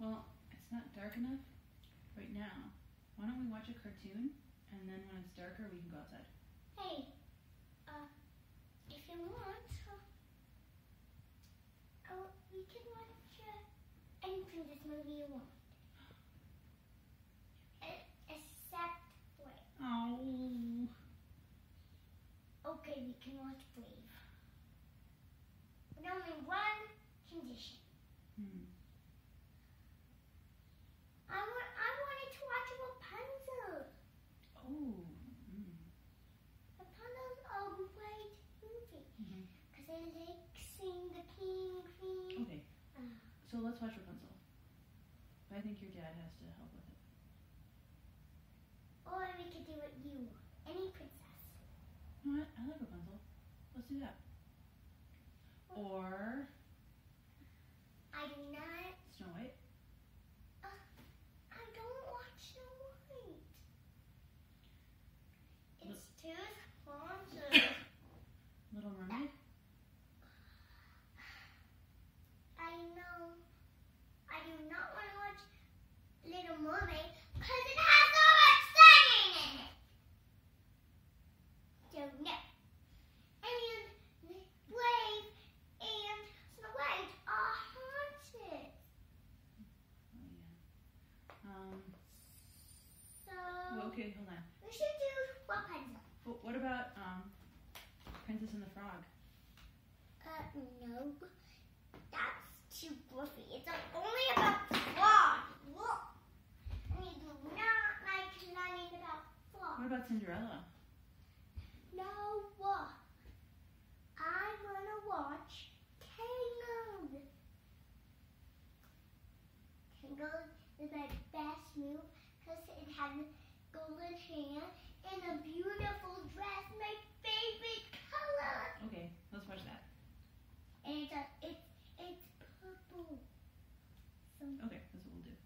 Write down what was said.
dark enough right now, why don't we watch a cartoon and then when it's darker we can go outside? Hey, uh, if you want, uh, oh, we can watch uh, any princess movie you want. Except Brave. Oh. Okay, we can watch Brave. But only one condition. Hmm. I want, I wanted to watch Rapunzel. Oh. Mm. Rapunzel's a great movie. Because they like sing the king, queen. Okay. Uh, So let's watch Rapunzel. But I think your dad has to help with it. or we could do it you. Any princess. You know what? I like Rapunzel. Let's do that. Or I do not. Snow White. I don't watch Snow White. It's too sponsored. Little Mermaid. I know. I do not want to watch Little Mermaid because it has so much singing in it. So no. And Brave and Snow White are haunted. Oh yeah. Um. So Well, okay, hold on. we should do Rapunzel. But what about um, Princess and the Frog? Uh, no. That's too goofy. It's only about frogs. Look. And you do not like learning about What about Cinderella? No. I want to watch Tangled. Tangled is my best move because it has golden hair, and a beautiful dress, my favorite color. Okay, let's watch that. And it's, uh, it's, it's purple. So. Okay, that's what we'll do.